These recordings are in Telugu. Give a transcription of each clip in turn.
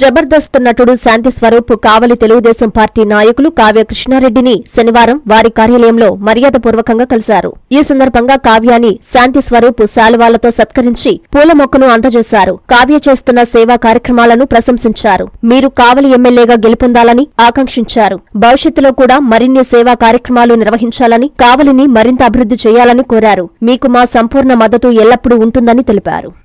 జబర్దస్త్ నటుడు శాంతి స్వరూప్ కావలి తెలుగుదేశం పార్టీ నాయకులు కావ్య కృష్ణారెడ్డిని శనివారం వారి కార్యాలయంలో మర్యాదపూర్వకంగా కలిశారు. ఈ సందర్భంగా కావ్యాని శాంతి స్వరూప్ శాలువాలతో సత్కరించి పూల మొక్కను అందజేశారు. కావ్య చేస్తున్న సేవా కార్యక్రమాలను ప్రశంసించారు. మీరు కావలి ఎమ్మెల్యేగా గెలుపొందాలని ఆకాంక్షించారు. భవిష్యత్తులో కూడా మరిన్ని సేవా కార్యక్రమాలు నిర్వహించాలని కావలిని మరింత అభివృద్ధి చేయాలని కోరారు. మీకు మా సంపూర్ణ మద్దతు ఎల్లప్పుడూ ఉంటుందని తెలిపారు.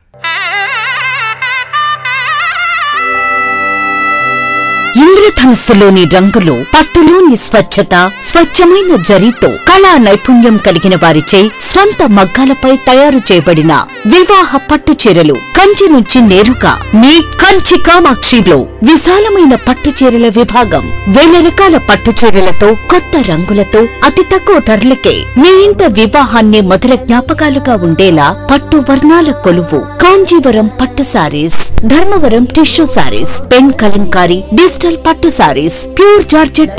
ఇంద్రధనుస్సులోని రంగులు పట్టులోని స్వచ్ఛత స్వచ్ఛమైన జరీతో కళా నైపుణ్యం కలిగిన వారిచే స్వంత మగ్గాలపై తయారు చేయబడిన వివాహ పట్టు చీరలు కంచి నుంచి నేరుగా మీ కంచి కామాక్షిలో విశాలమైన పట్టు చీరల విభాగం. వేల రకాల పట్టు చీరలతో కొత్త రంగులతో అతి తక్కువ ధరలకే మీ ఇంట వివాహాన్ని మధుర జ్ఞాపకాలుగా ఉండేలా పట్టు వర్ణాల కొలువు. కాంజీవరం పట్టు sarees Dharmavaram tissue sarees pen Kalamkari digital పట్టు సారీస్ ప్యూర్ జార్జెట్